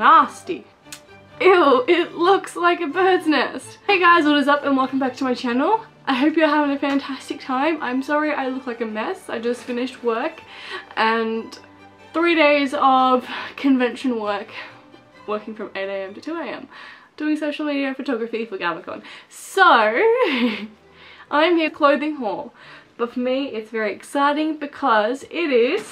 nasty. Ew, it looks like a bird's nest. Hey guys, what is up and welcome back to my channel. I hope you're having a fantastic time. I'm sorry I look like a mess. I just finished work and three days of convention work, working from 8am to 2am, doing social media photography for GamaCon. So, I'm here clothing haul. But for me, it's very exciting because it is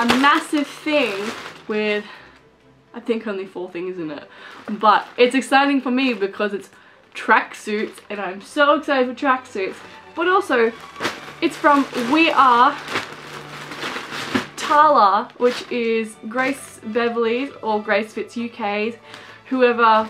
a massive thing with I think only four things in it. But it's exciting for me because it's tracksuits and I'm so excited for tracksuits. But also, it's from We Are Tala, which is Grace Beverley's or Grace Fits UK's, whoever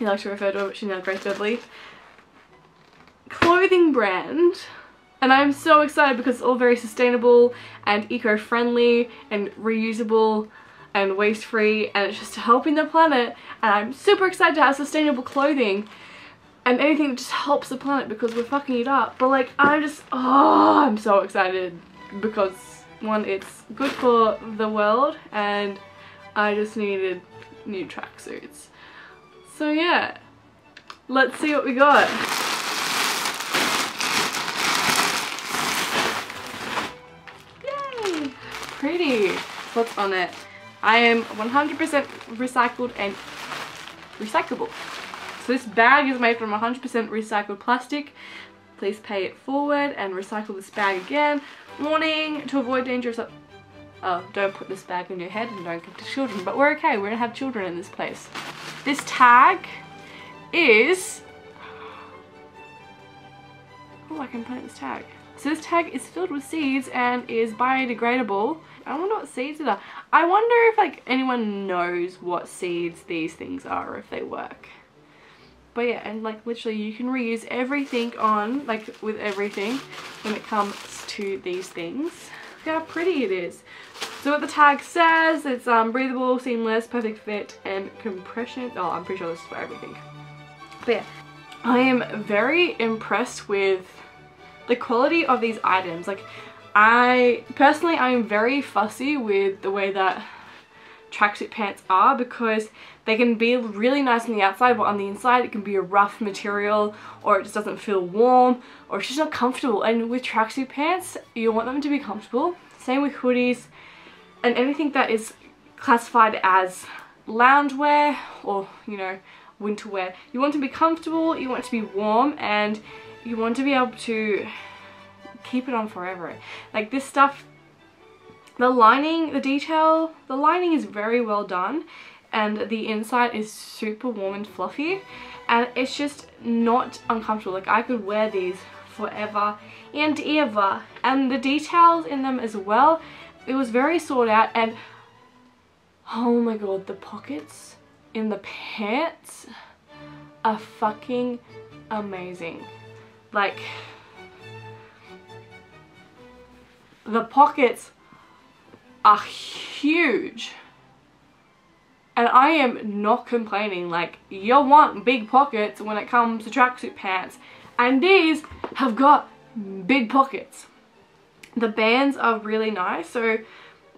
you like to refer to it, she's now Grace Beverley, clothing brand. And I'm so excited because it's all very sustainable and eco-friendly and reusable and waste free and it's just helping the planet and I'm super excited to have sustainable clothing and anything that just helps the planet because we're fucking it up but like I'm just oh I'm so excited because one it's good for the world and I just needed new tracksuits so yeah let's see what we got Yay! Pretty. What's on it? I am 100% recycled and recyclable. So this bag is made from 100% recycled plastic. Please pay it forward and recycle this bag again. Warning, to avoid dangerous... Oh, don't put this bag on your head and don't give to children. But we're okay, we're gonna have children in this place. This tag is... Oh, I can plant this tag. So this tag is filled with seeds and is biodegradable. I wonder what seeds it are. I wonder if like anyone knows what seeds these things are or if they work. But yeah, and like literally you can reuse everything on, like with everything when it comes to these things. Look how pretty it is. So what the tag says, it's um, breathable, seamless, perfect fit, and compression. Oh, I'm pretty sure this is for everything. But yeah, I am very impressed with the quality of these items. Like, I, personally, I am very fussy with the way that tracksuit pants are because they can be really nice on the outside but on the inside it can be a rough material or it just doesn't feel warm or it's just not comfortable. And with tracksuit pants you want them to be comfortable. Same with hoodies and anything that is classified as loungewear or you know winter wear you want to be comfortable you want to be warm and you want to be able to keep it on forever. Like this stuff, the lining, the detail, the lining is very well done and the inside is super warm and fluffy and it's just not uncomfortable. Like I could wear these forever and ever and the details in them as well, it was very sought out and oh my god, the pockets in the pants are fucking amazing like the pockets are huge. And I am not complaining like you want big pockets when it comes to tracksuit pants. And these have got big pockets. The bands are really nice so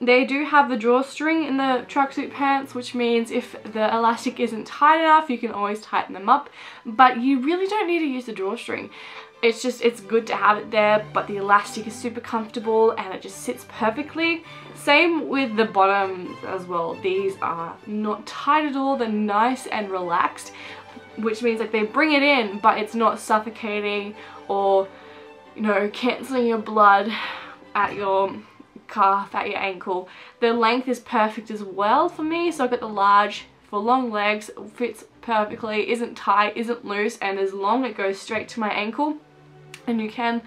they do have the drawstring in the tracksuit pants which means if the elastic isn't tight enough you can always tighten them up but you really don't need to use the drawstring. It's just, it's good to have it there but the elastic is super comfortable and it just sits perfectly. Same with the bottoms as well. These are not tight at all, they're nice and relaxed which means like they bring it in but it's not suffocating or you know cancelling your blood at your calf, at your ankle. The length is perfect as well for me, so I've got the large for long legs, fits perfectly, isn't tight, isn't loose, and as long it goes straight to my ankle. And you can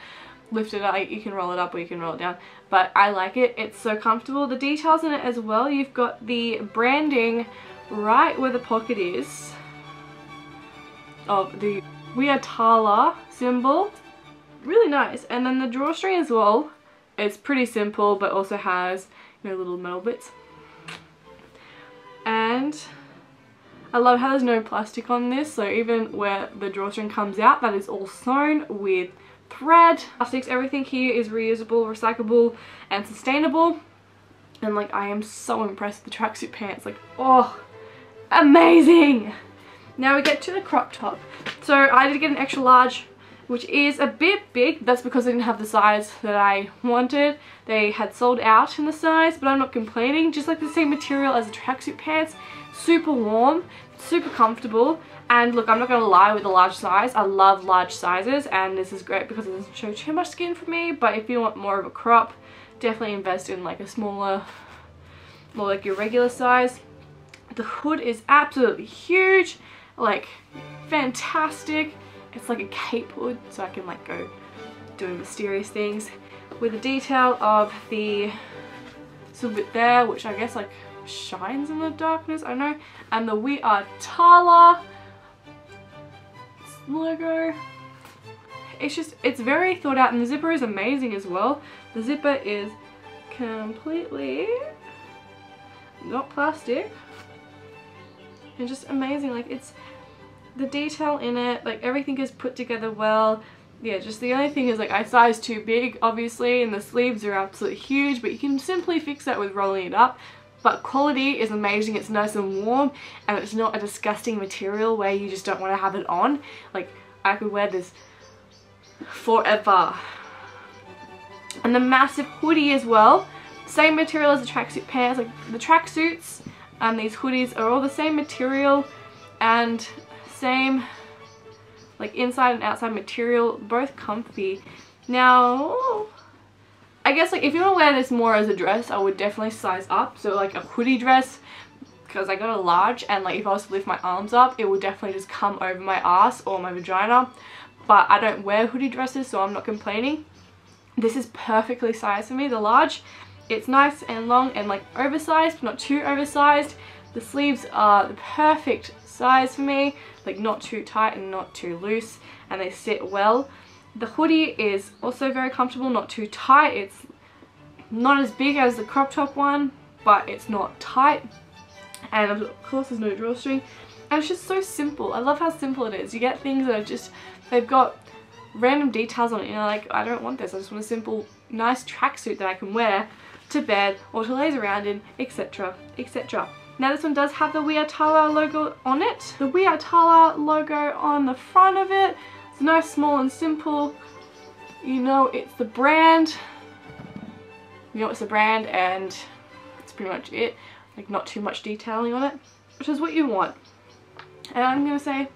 lift it up, you can roll it up or you can roll it down, but I like it. It's so comfortable. The details in it as well, you've got the branding right where the pocket is of the We Are Tala symbol. Really nice. And then the drawstring as well it's pretty simple but also has no little metal bits. And I love how there's no plastic on this, so even where the drawstring comes out, that is all sewn with thread. Plastics, everything here is reusable, recyclable, and sustainable. And like, I am so impressed with the tracksuit pants. Like, oh, amazing! Now we get to the crop top. So I did get an extra large which is a bit big. That's because I didn't have the size that I wanted. They had sold out in the size, but I'm not complaining. Just like the same material as the tracksuit pants. Super warm, super comfortable. And look, I'm not going to lie with the large size. I love large sizes and this is great because it doesn't show too much skin for me. But if you want more of a crop, definitely invest in like a smaller, more like your regular size. The hood is absolutely huge, like fantastic. It's like a cape hood so I can like go doing mysterious things. With the detail of the silver there, which I guess like shines in the darkness, I don't know. And the We Are Tala logo. It's just, it's very thought out and the zipper is amazing as well. The zipper is completely not plastic and just amazing. Like it's, the detail in it, like everything is put together well. Yeah, just the only thing is like I size too big obviously and the sleeves are absolutely huge but you can simply fix that with rolling it up. But quality is amazing, it's nice and warm and it's not a disgusting material where you just don't want to have it on. Like I could wear this forever. And the massive hoodie as well. Same material as the tracksuit pants, like the tracksuits and these hoodies are all the same material and same like inside and outside material, both comfy. Now, I guess like if you want to wear this more as a dress, I would definitely size up. So like a hoodie dress, because I got a large and like if I was to lift my arms up, it would definitely just come over my ass or my vagina. But I don't wear hoodie dresses, so I'm not complaining. This is perfectly sized for me, the large. It's nice and long and like oversized, but not too oversized. The sleeves are the perfect size for me like not too tight and not too loose and they sit well. The hoodie is also very comfortable not too tight. It's not as big as the crop top one but it's not tight. And of course there's no drawstring. And it's just so simple. I love how simple it is. You get things that are just they've got random details on it you know like I don't want this. I just want a simple nice tracksuit that I can wear to bed or to laze around in etc etc now this one does have the We Are logo on it. The We Are logo on the front of it. It's nice, small and simple. You know it's the brand. You know it's the brand and that's pretty much it. Like not too much detailing on it, which is what you want. And I'm going to say,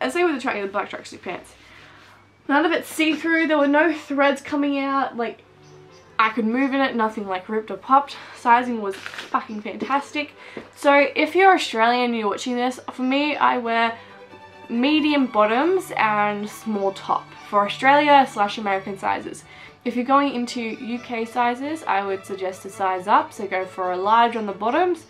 and same with the track, the black tracksuit pants. None of it's see-through, there were no threads coming out, like I could move in it, nothing like ripped or popped. Sizing was fucking fantastic. So if you're Australian and you're watching this, for me I wear medium bottoms and small top for Australia slash American sizes. If you're going into UK sizes, I would suggest to size up. So go for a large on the bottoms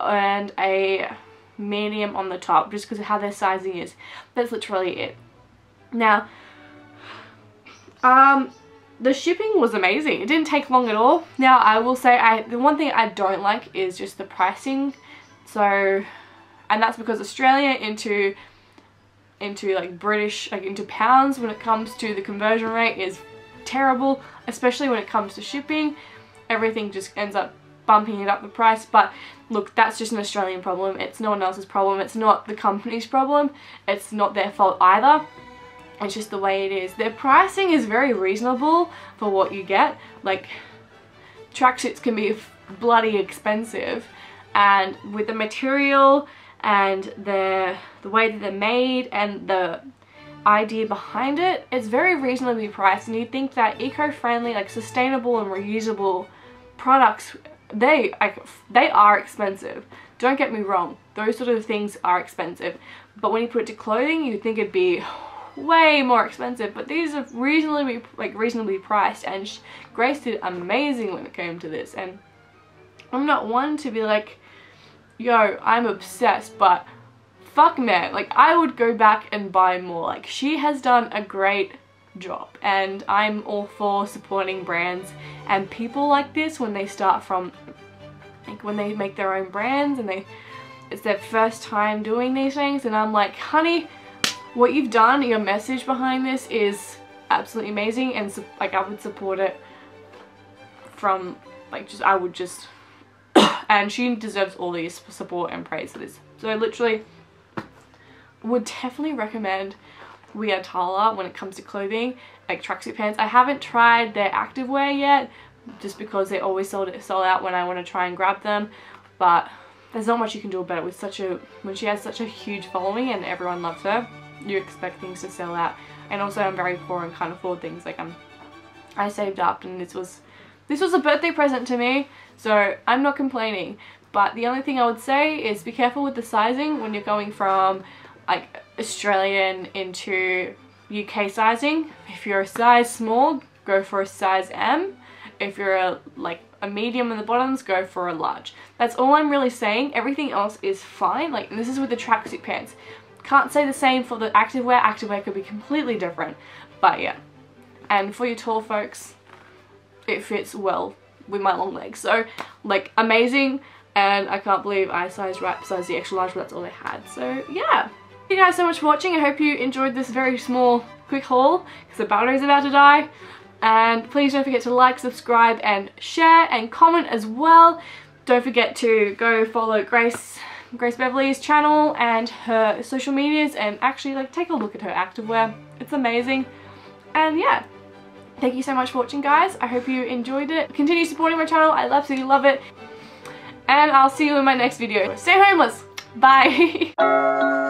and a medium on the top just because of how their sizing is. That's literally it. Now, um, the shipping was amazing. It didn't take long at all. Now I will say I the one thing I don't like is just the pricing. So and that's because Australia into into like British like into pounds when it comes to the conversion rate is terrible especially when it comes to shipping everything just ends up bumping it up the price but look that's just an Australian problem it's no one else's problem it's not the company's problem it's not their fault either it's just the way it is. Their pricing is very reasonable for what you get. Like, tracksuits can be bloody expensive and with the material and the, the way that they're made and the idea behind it, it's very reasonably priced and you think that eco-friendly, like sustainable and reusable products, they, like, they are expensive. Don't get me wrong, those sort of things are expensive. But when you put it to clothing, you think it'd be way more expensive but these are reasonably like reasonably priced and Grace did amazing when it came to this. And I'm not one to be like yo I'm obsessed but fuck man like I would go back and buy more. Like she has done a great drop and I'm all for supporting brands and people like this when they start from like when they make their own brands and they it's their first time doing these things. And I'm like honey what you've done your message behind this is absolutely amazing and like I would support it from like just I would just and she deserves all these support and praise for this. So I literally would definitely recommend We Are Tala when it comes to clothing like tracksuit pants. I haven't tried their activewear yet just because they always sold it sold out when I want to try and grab them but there's not much you can do about it with such a when she has such a huge following and everyone loves her you expect things to sell out and also I'm very poor and can't afford things like I'm I saved up and this was this was a birthday present to me so I'm not complaining but the only thing I would say is be careful with the sizing when you're going from like Australian into UK sizing if you're a size small go for a size M if you're a like a medium in the bottoms, go for a large. That's all I'm really saying. Everything else is fine. Like, this is with the tracksuit pants. Can't say the same for the activewear. Activewear could be completely different. But yeah. And for you tall folks, it fits well with my long legs. So, like, amazing. And I can't believe I sized right besides the extra large, but that's all I had. So, yeah. Thank you guys so much for watching. I hope you enjoyed this very small, quick haul because the battery's about to die. And please don't forget to like, subscribe and share and comment as well. Don't forget to go follow Grace Grace Beverley's channel and her social medias and actually like take a look at her activewear. It's amazing. And yeah, thank you so much for watching guys. I hope you enjoyed it. Continue supporting my channel. I absolutely love it. And I'll see you in my next video. Stay homeless. Bye.